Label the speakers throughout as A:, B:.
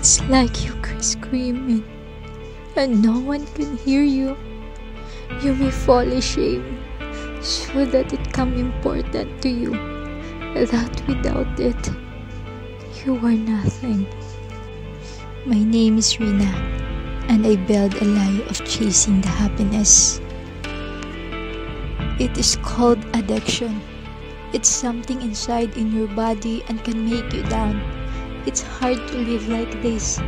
A: It's like you are screaming and no one can hear you. You may fall ashamed so that it come important to you that without it you are nothing. My name is Rina and I build a lie of chasing the happiness. It is called addiction. It's something inside in your body and can make you down. It's hard to live like this.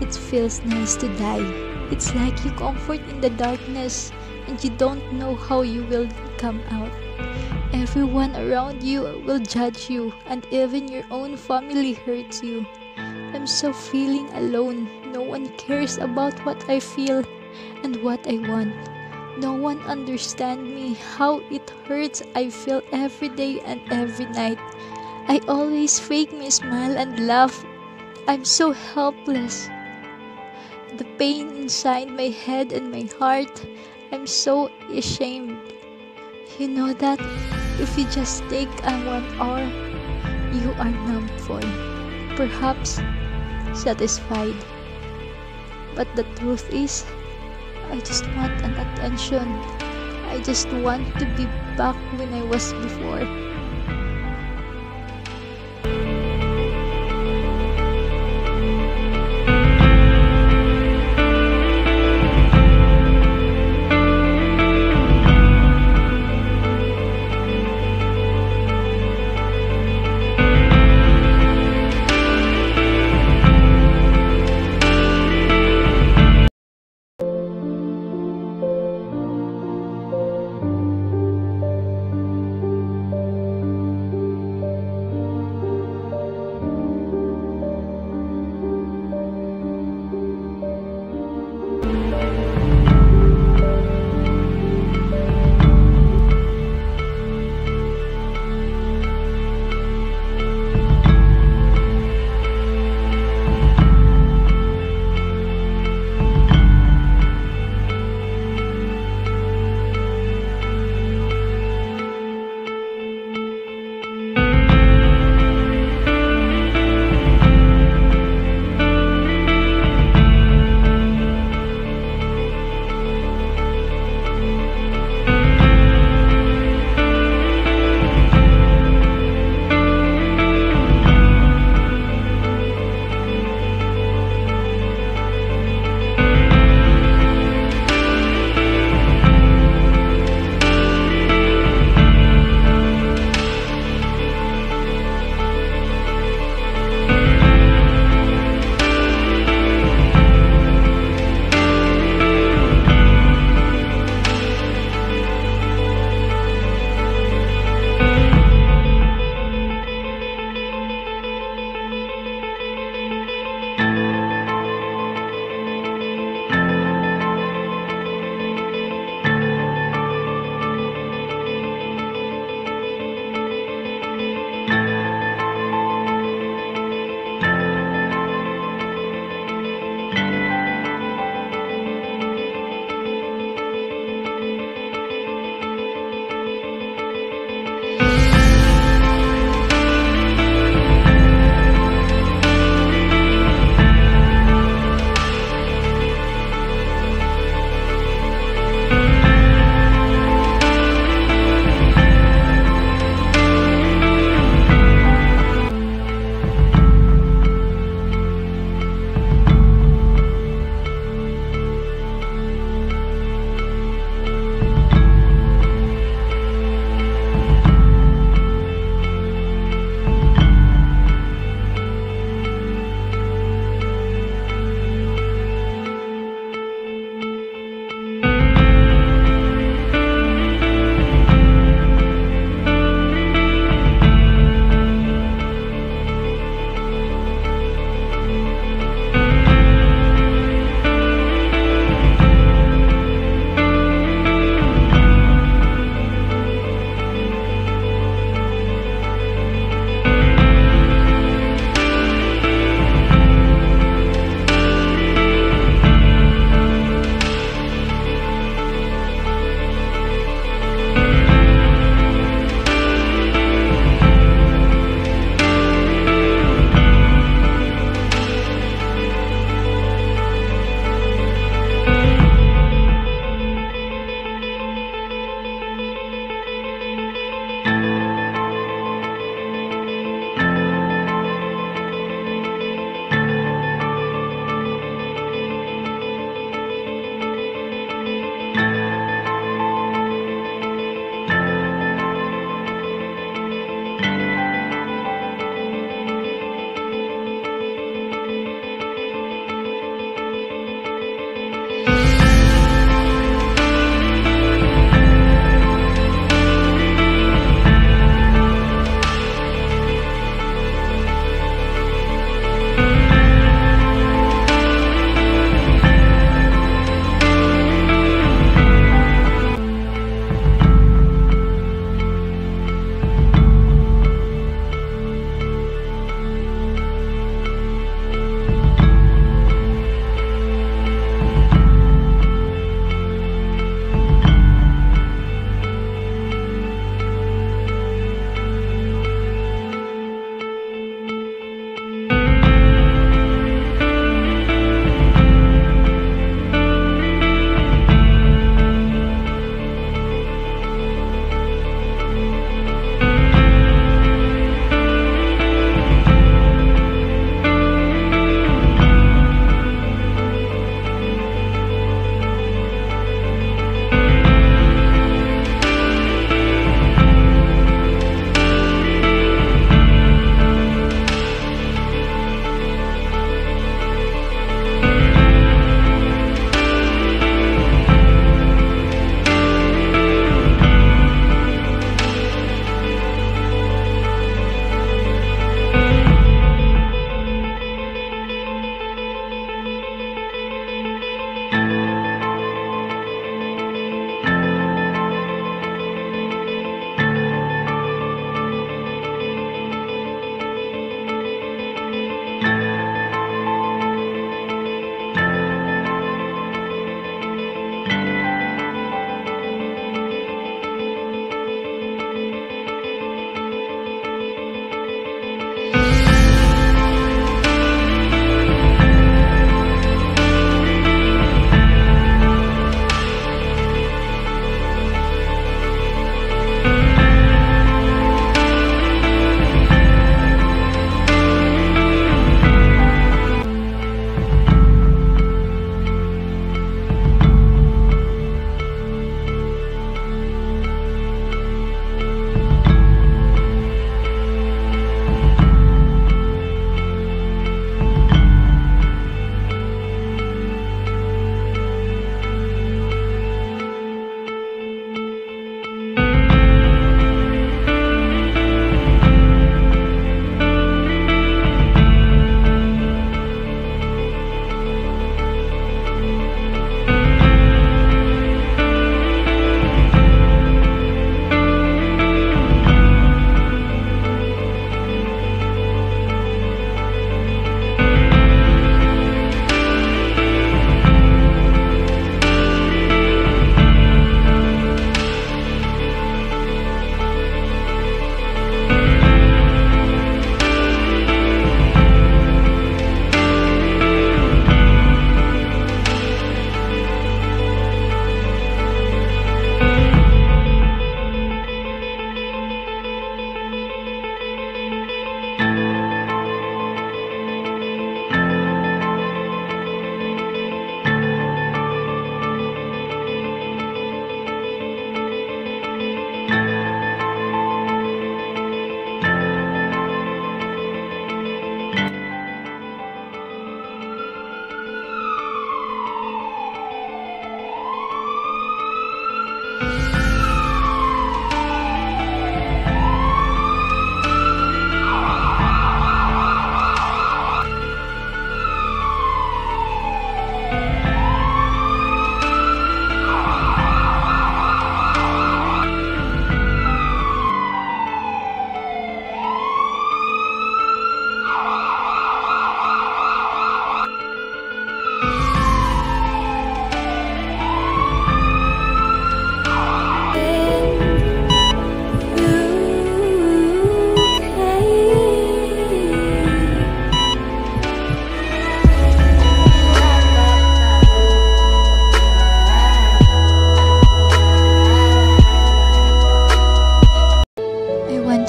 A: It feels nice to die. It's like you comfort in the darkness and you don't know how you will come out. Everyone around you will judge you and even your own family hurts you. I'm so feeling alone. No one cares about what I feel and what I want. No one understands me how it hurts I feel every day and every night. I always fake my smile and laugh. I'm so helpless. The pain inside my head and my heart, I'm so ashamed. You know that if you just take a one hour, you are numb for, perhaps satisfied. But the truth is, I just want an attention. I just want to be back when I was before.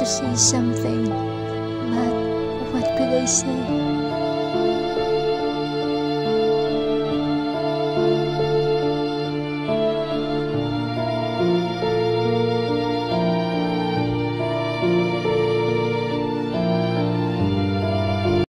A: say something, but what could I say?